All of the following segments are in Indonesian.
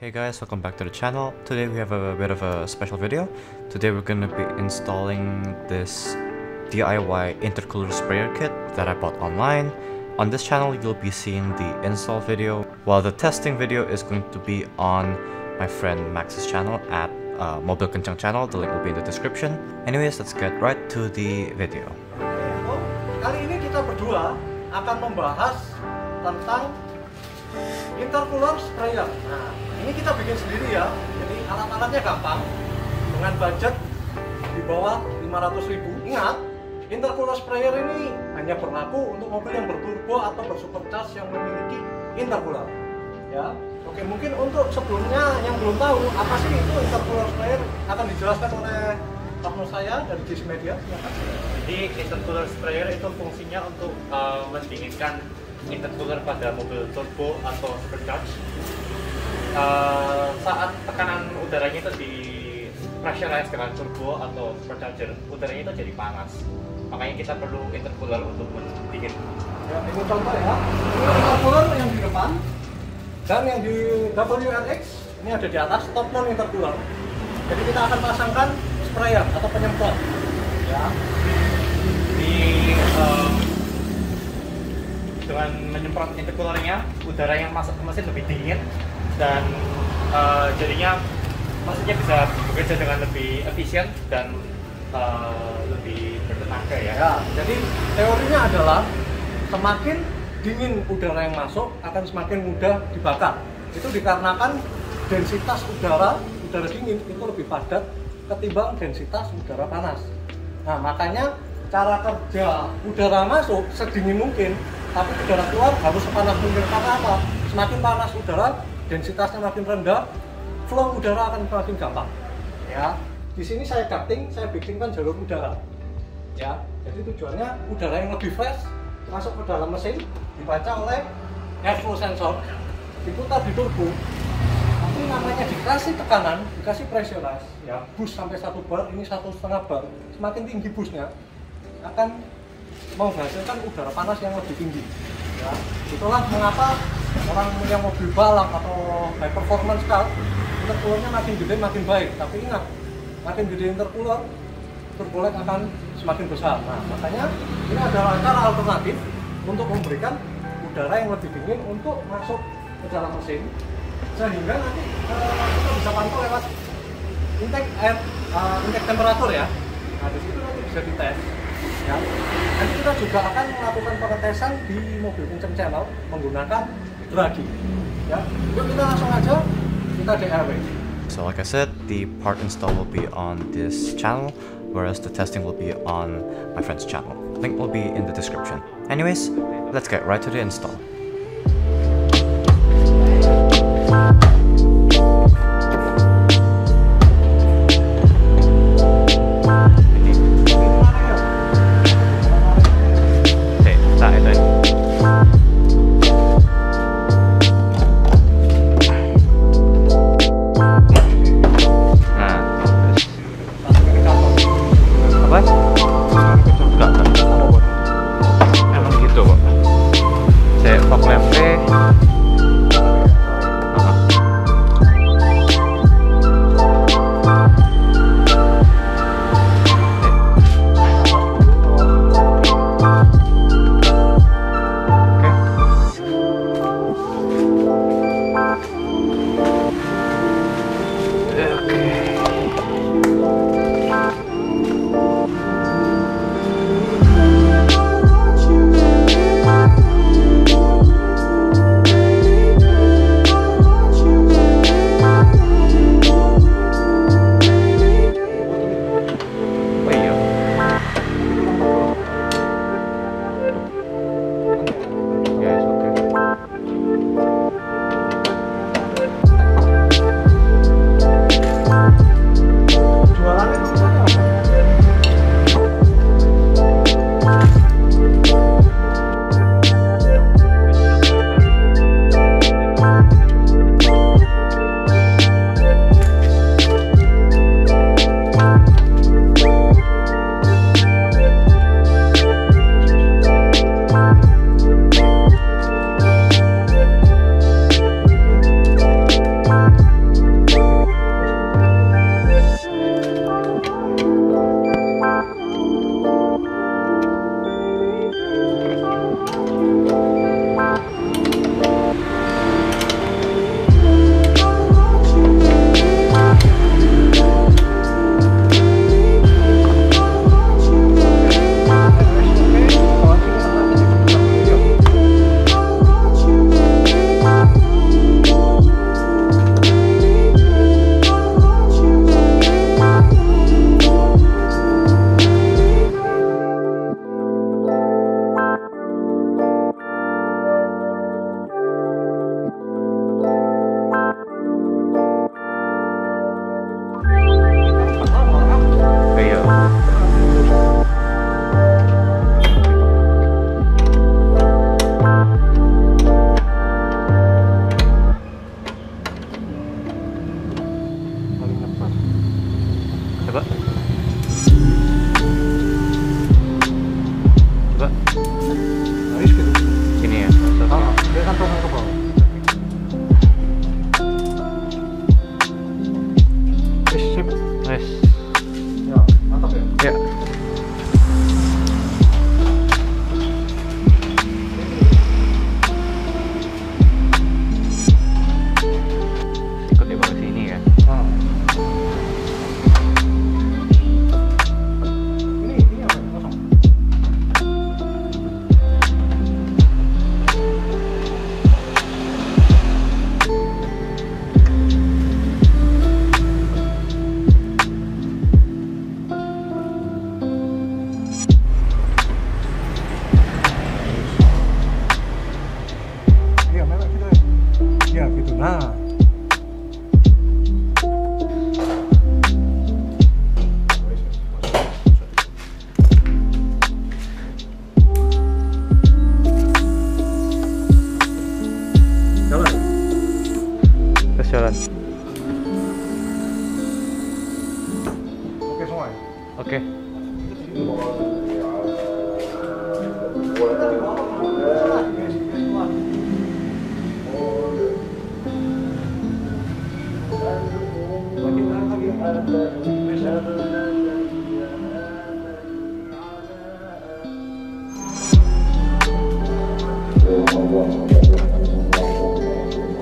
Hey guys, welcome back to the channel. Today we have a bit of a special video. Today we're gonna be installing this DIY intercooler sprayer kit that I bought online. On this channel you'll be seeing the install video, while the testing video is going to be on my friend Max's channel at uh, Mobil Kencang channel. The link will be in the description. Anyways, let's get right to the video. Kali ini kita berdua akan membahas tentang intercooler sprayer. Nah, ini kita bikin sendiri ya. Jadi alat-alatnya gampang dengan budget di bawah 500.000. Ingat, intercooler sprayer ini hanya berlaku untuk mobil yang berturbo atau bersupercharge yang memiliki intercooler. Ya. Oke, mungkin untuk sebelumnya yang belum tahu apa sih itu intercooler sprayer akan dijelaskan oleh partner saya dari GC Media. Jadi intercooler sprayer itu fungsinya untuk uh, mendinginkan intercooler pada mobil turbo atau supercharge. Uh, saat tekanan udaranya itu di pressurize dengan turbo atau supercharger, udaranya itu jadi panas. Makanya kita perlu intercooler untuk mendingin. Ya, ini contoh ya. Intercooler yang di depan dan yang di WRX ini ada di atas top non intercooler. Jadi kita akan pasangkan sprayer atau penyemprot. Ya. Di um, dengan menyemprot intercoolernya, udara yang masuk ke mesin lebih dingin dan uh, jadinya mesinnya bisa bekerja dengan lebih efisien dan uh, lebih bertenaga ya. Ya, jadi teorinya adalah semakin dingin udara yang masuk akan semakin mudah dibakar. Itu dikarenakan densitas udara udara dingin itu lebih padat ketimbang densitas udara panas. Nah, makanya cara kerja udara masuk sedingin mungkin, tapi udara keluar harus sepanas mungkin. Karena apa? Semakin panas udara, densitasnya makin rendah, flow udara akan semakin gampang. Ya, di sini saya ducting, saya bikinkan jalur udara. Ya, jadi tujuannya udara yang lebih fresh masuk ke dalam mesin dibaca oleh airflow sensor diputar di turbo nanti namanya dikasih tekanan dikasih pressurize ya bus sampai satu bar ini satu setengah bar semakin tinggi busnya akan menghasilkan udara panas yang lebih tinggi ya itulah mengapa orang yang mobil balap atau high performance car intercoolernya makin gede makin baik tapi ingat makin gede intercooler turbolet akan semakin besar. Nah, makanya ini adalah cara alternatif untuk memberikan udara yang lebih dingin untuk masuk ke dalam mesin sehingga nanti uh, kita bisa pantau lewat intake air, uh, intake temperatur ya. Nah, di situ nanti bisa dites. Ya. Nanti kita juga akan melakukan pengetesan di mobil kenceng channel menggunakan dragi. Ya, yuk kita langsung aja kita DIY. So like I said, the part install will be on this channel, whereas the testing will be on my friend's channel. Link will be in the description. Anyways, let's get right to the install.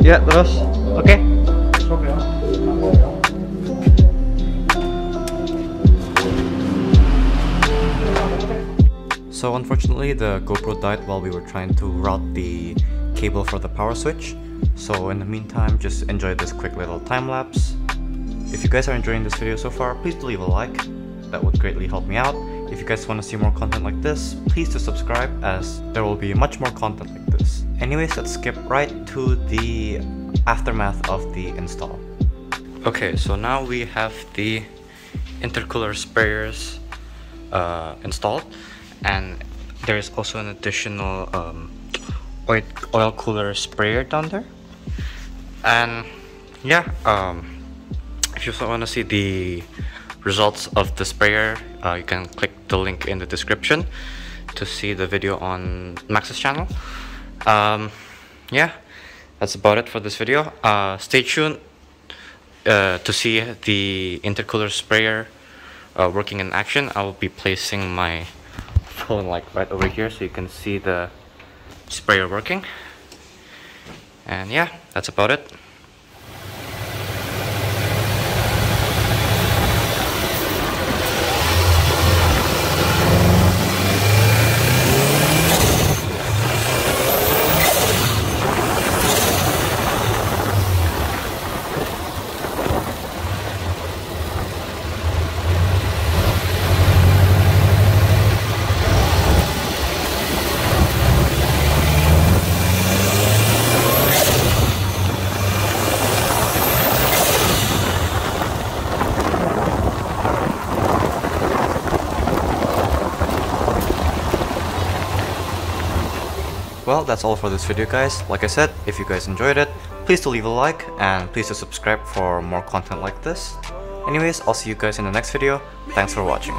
Ya, terus. Oke. Ya. So unfortunately the GoPro died while we were trying to route the cable for the power switch. So in the meantime just enjoy this quick little time lapse. If you guys are enjoying this video so far, please do leave a like. That would greatly help me out. If you guys want to see more content like this, please do subscribe as there will be much more content like this. Anyways, let's skip right to the aftermath of the install. Okay, so now we have the intercooler sprayers uh, installed and there is also an additional um, oil, oil cooler sprayer down there and yeah um, if you want to see the results of the sprayer uh, you can click the link in the description to see the video on Max's channel um, yeah that's about it for this video. Uh, stay tuned uh, to see the intercooler sprayer uh, working in action. I will be placing my phone like right over here so you can see the sprayer working. And yeah that's about it Well, that's all for this video guys. Like I said, if you guys enjoyed it, please do leave a like and please do subscribe for more content like this. Anyways, I'll see you guys in the next video. Thanks for watching.